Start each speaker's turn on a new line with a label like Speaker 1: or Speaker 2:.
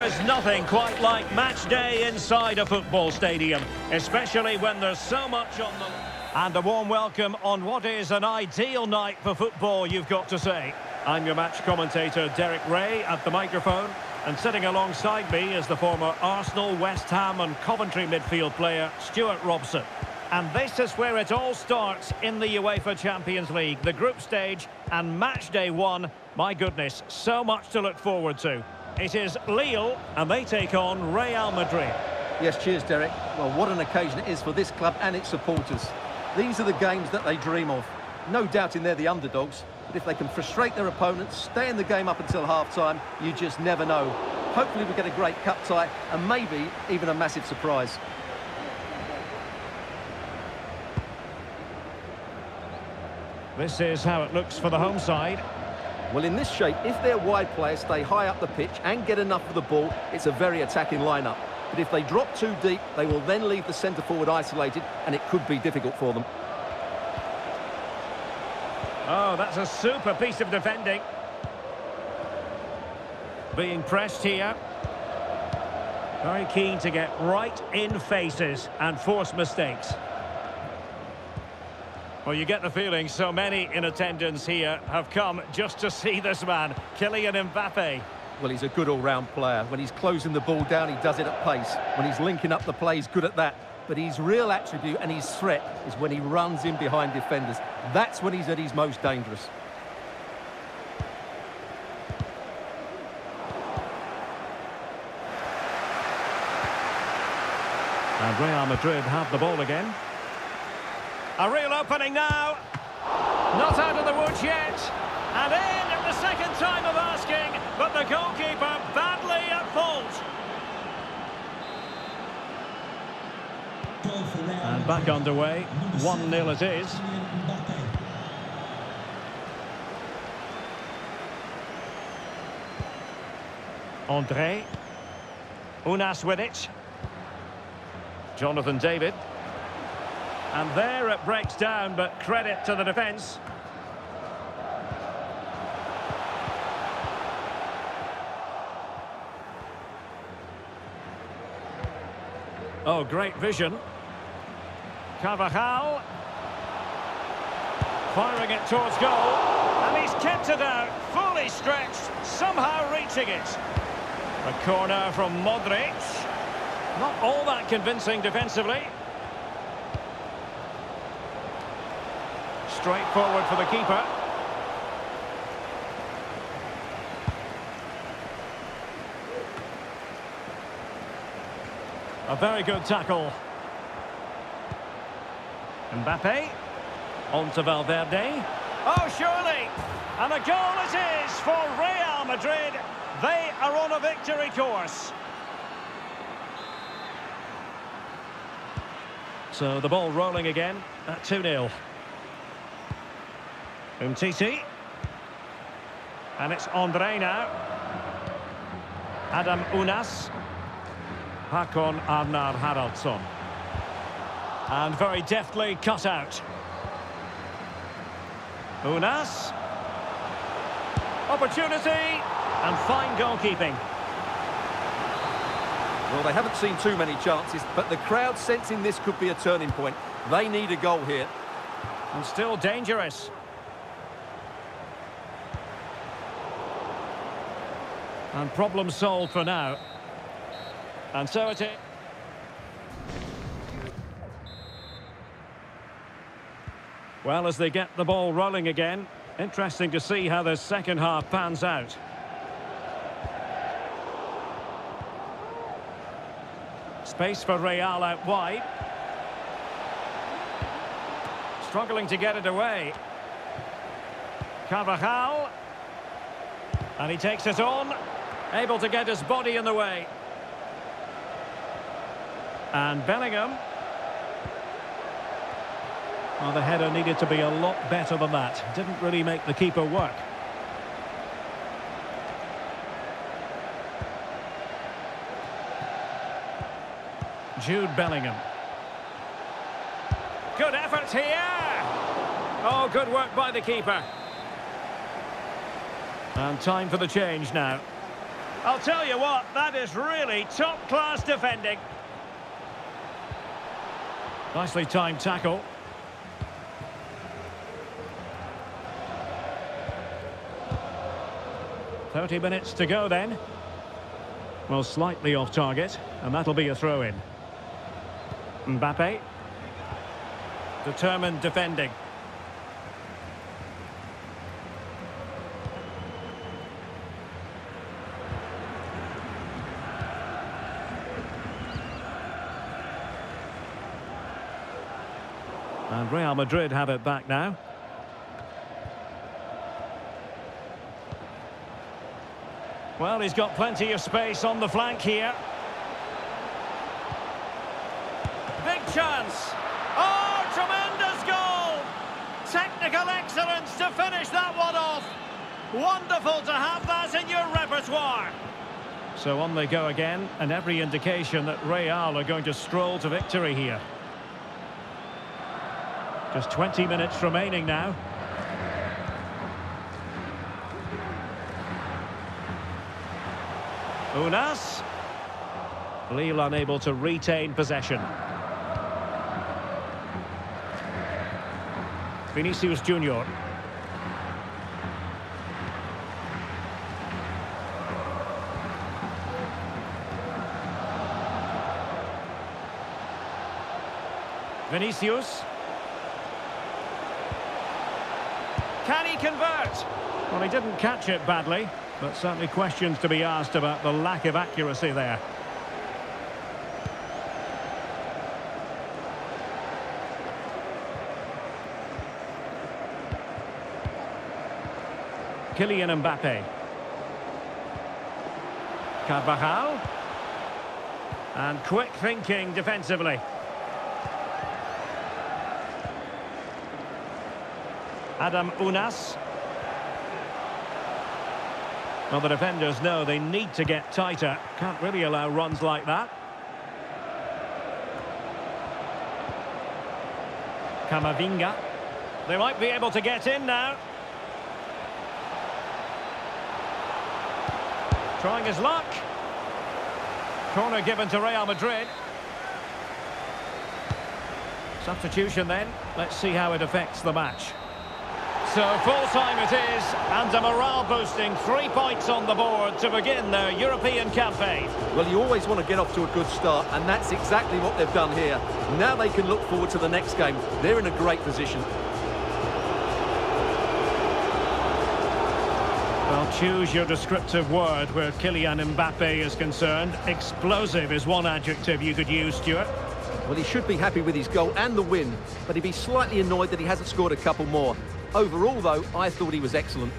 Speaker 1: There's nothing quite like match day inside a football stadium, especially when there's so much on the... And a warm welcome on what is an ideal night for football, you've got to say. I'm your match commentator, Derek Rae, at the microphone. And sitting alongside me is the former Arsenal, West Ham and Coventry midfield player, Stewart Robson. And this is where it all starts in the UEFA Champions League, the group stage and match day one. My goodness, so much to look forward to. It is Lille, and they take on Real Madrid.
Speaker 2: Yes, cheers, Derek. Well, what an occasion it is for this club and its supporters. These are the games that they dream of. No doubt, doubting they're the underdogs, but if they can frustrate their opponents, stay in the game up until half-time, you just never know. Hopefully we get a great cup tie and maybe even a massive surprise.
Speaker 1: This is how it looks for the home side.
Speaker 2: Well, in this shape, if their wide players stay high up the pitch and get enough of the ball, it's a very attacking lineup. But if they drop too deep, they will then leave the centre-forward isolated, and it could be difficult for them.
Speaker 1: Oh, that's a super piece of defending. Being pressed here. Very keen to get right in faces and force mistakes. Well, you get the feeling so many in attendance here have come just to see this man, Kylian Mbappe.
Speaker 2: Well, he's a good all-round player. When he's closing the ball down, he does it at pace. When he's linking up the play, he's good at that. But his real attribute and his threat is when he runs in behind defenders. That's when he's at his most dangerous.
Speaker 1: And Real Madrid have the ball again. A real opening now. Not out of the woods yet. And in at the second time of asking, but the goalkeeper badly at fault. And back underway. 1-0 it is. Andre. Ounas with it. Jonathan David. And there it breaks down, but credit to the defence. Oh, great vision. Carvajal. Firing it towards goal. And he's kept it out, fully stretched, somehow reaching it. A corner from Modric. Not all that convincing defensively. Straightforward for the keeper. A very good tackle. Mbappe. On to Valverde. Oh, surely! And a goal it is for Real Madrid. They are on a victory course. So the ball rolling again at 2-0. Umtiti. And it's Andre now. Adam Ounas. Hakon Arnar Haraldsson. And very deftly cut out. Ounas. Opportunity. And fine goalkeeping.
Speaker 2: Well, they haven't seen too many chances, but the crowd sensing this could be a turning point. They need a goal here.
Speaker 1: And still dangerous. And problem solved for now. And so it is. Well, as they get the ball rolling again, interesting to see how the second half pans out. Space for Real out wide. Struggling to get it away. Carvajal. And he takes it on. Able to get his body in the way. And Bellingham. Well, the header needed to be a lot better than that. Didn't really make the keeper work. Jude Bellingham. Good effort here. Oh, good work by the keeper. And time for the change now. I'll tell you what, that is really top-class defending. Nicely timed tackle. Thirty minutes to go then. Well, slightly off target, and that'll be a throw-in. Mbappe. Determined defending. And Real Madrid have it back now. Well, he's got plenty of space on the flank here. Big chance. Oh, tremendous goal! Technical excellence to finish that one off. Wonderful to have that in your repertoire. So on they go again, and every indication that Real are going to stroll to victory here. Just 20 minutes remaining now. Ounas. Lille unable to retain possession. Vinicius Junior. Vinicius. Can he convert? Well, he didn't catch it badly, but certainly questions to be asked about the lack of accuracy there. Kylian Mbappe. Carvajal. And quick thinking defensively. Adam Ounas. Well, the defenders know they need to get tighter. Can't really allow runs like that. Camavinga. They might be able to get in now. Trying his luck. Corner given to Real Madrid. Substitution then. Let's see how it affects the match. So full time it is, and a morale boosting three points on the board to begin their European campaign.
Speaker 2: Well, you always want to get off to a good start, and that's exactly what they've done here. Now they can look forward to the next game. They're in a great position.
Speaker 1: Well, choose your descriptive word where Kylian Mbappe is concerned. Explosive is one adjective you could use, Stewart.
Speaker 2: Well, he should be happy with his goal and the win, but he'd be slightly annoyed that he hasn't scored a couple more. Overall, though, I thought he was excellent.